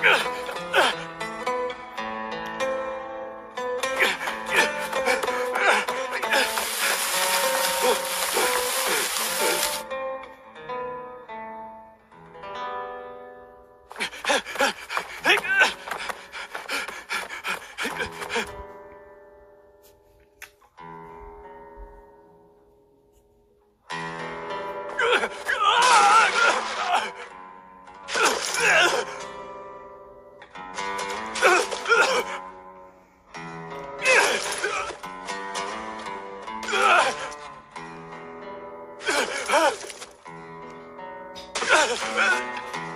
Ugh! 啊啊啊啊。